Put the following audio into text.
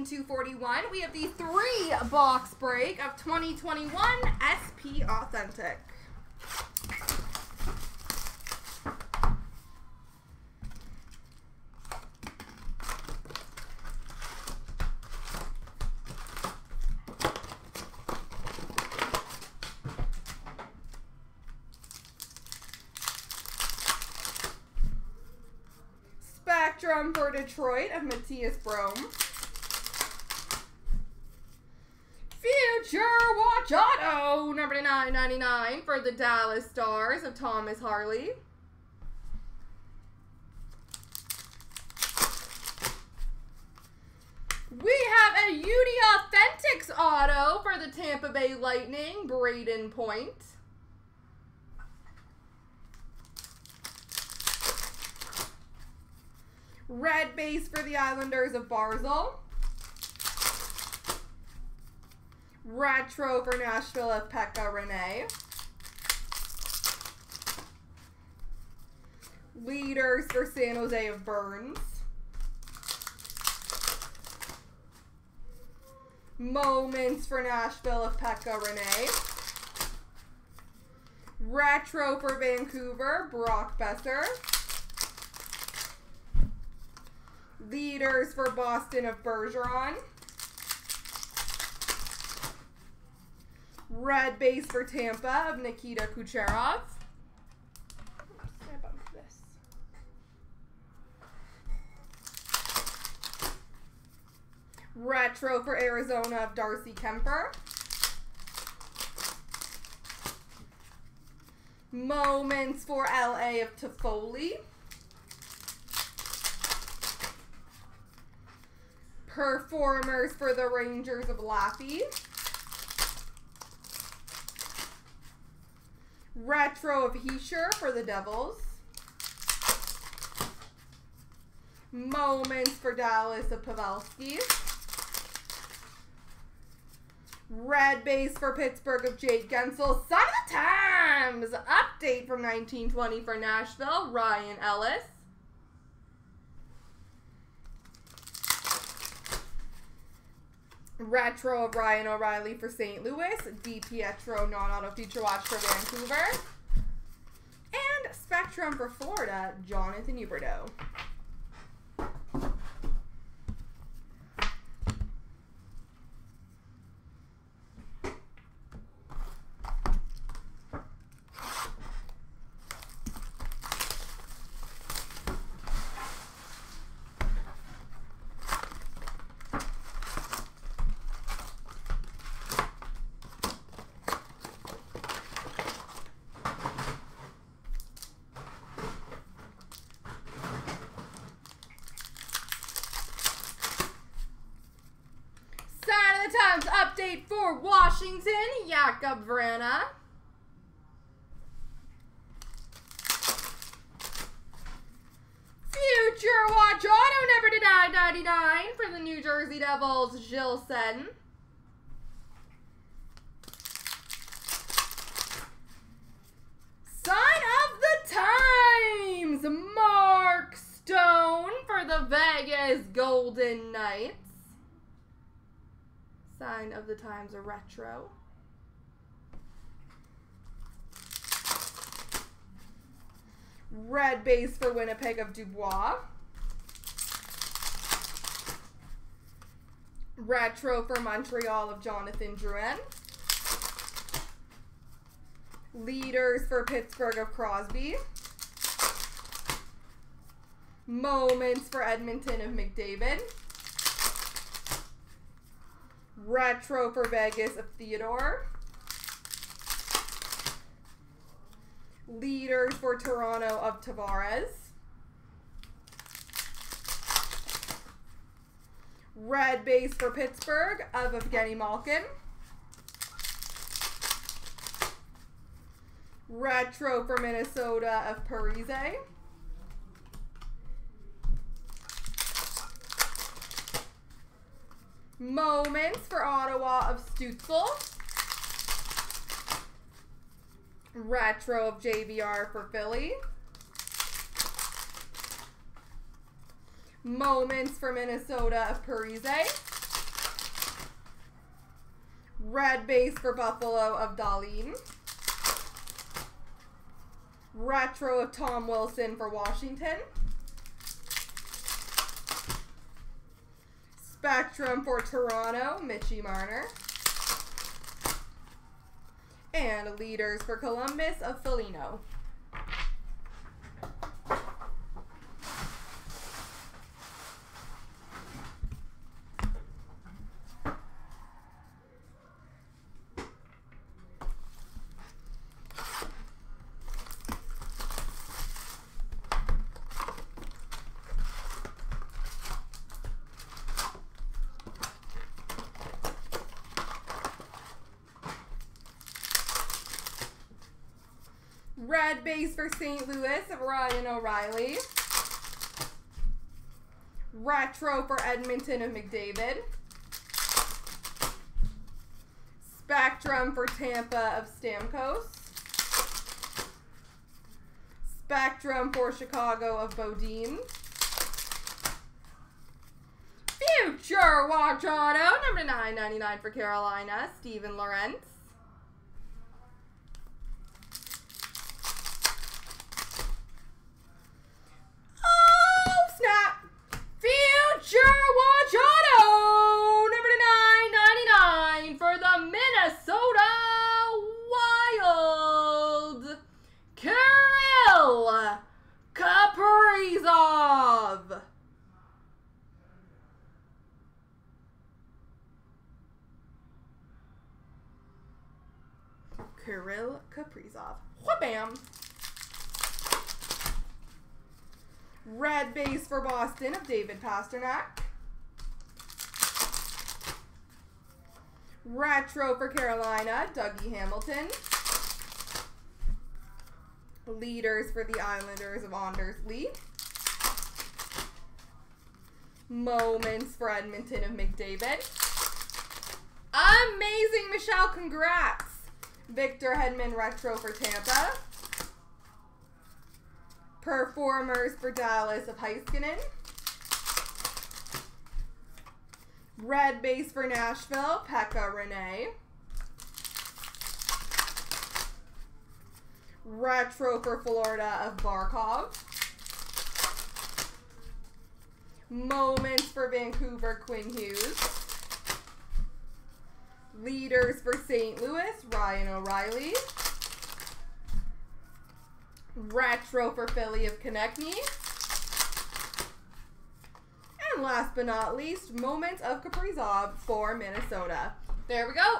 14 to 41. We have the three box break of 2021 SP Authentic. Spectrum for Detroit of Matthias Brome. Future Auto, number 999 for the Dallas Stars of Thomas Harley. We have a UD Authentics auto for the Tampa Bay Lightning, Brayden Point. Red base for the Islanders of Barzal. Retro for Nashville of Pekka Rinne. Leaders for San Jose of Burns. Moments for Nashville of Pekka Rinne. Retro for Vancouver, Brock Boeser. Leaders for Boston of Bergeron. Red base for Tampa of Nikita Kucherov. Retro for Arizona of Darcy Kuemper. Moments for LA of Toffoli. Performers for the Rangers of Laffy. Retro of Hischier for the Devils. Moments for Dallas of Pavelski. Red base for Pittsburgh of Jake Guentzel. Sign of the Times! Update from 1920 for Nashville, Ryan Ellis. Retro of Ryan O'Reilly for St. Louis. DiPietro non-auto feature watch for Vancouver. And Spectrum for Florida, Jonathan Huberdeau. Times update for Washington, Jakub Vrana. Future Watch Auto number to 999 for the New Jersey Devils, Gilles Senn. Sign of the Times, Mark Stone for the Vegas Golden Knights. Sign of the Times a retro. Red base for Winnipeg of Dubois. Retro for Montreal of Jonathan Drouin. Leaders for Pittsburgh of Crosby. Moments for Edmonton of McDavid. Retro for Vegas of Theodore. Leaders for Toronto of Tavares. Red base for Pittsburgh of Evgeny Malkin. Retro for Minnesota of Parise. Moments for Ottawa of Stutzle. Retro of JVR for Philly. Moments for Minnesota of Parise. Red base for Buffalo of Dahlin. Retro of Tom Wilson for Washington. Spectrum for Toronto, Mitchie Marner. And leaders for Columbus of Foligno. Red base for St. Louis of Ryan O'Reilly. Retro for Edmonton of McDavid. Spectrum for Tampa of Stamkos. Spectrum for Chicago of Bodine. Future Watch Auto, number 999 for Carolina, Steven Lorentz. Oh, snap! Future Watch Auto, number 999 for the Minnesota Wild. Kirill Kaprizov. Kirill Kaprizov. Wha-bam! Red base for Boston of David Pastrnak. Retro for Carolina, Dougie Hamilton. Leaders for the Islanders of Anders Lee. Moments for Edmonton of McDavid. Amazing, Michelle. Congrats. Victor Hedman Retro for Tampa. Performers for Dallas of Heiskanen. Red base for Nashville, Pekka Rinne. Retro for Florida of Barkov. Moments for Vancouver, Quinn Hughes. Leaders for St. Louis, Ryan O'Reilly. Retro for Philly of Konecny. And last but not least, Moments of Kaprizov for Minnesota. There we go.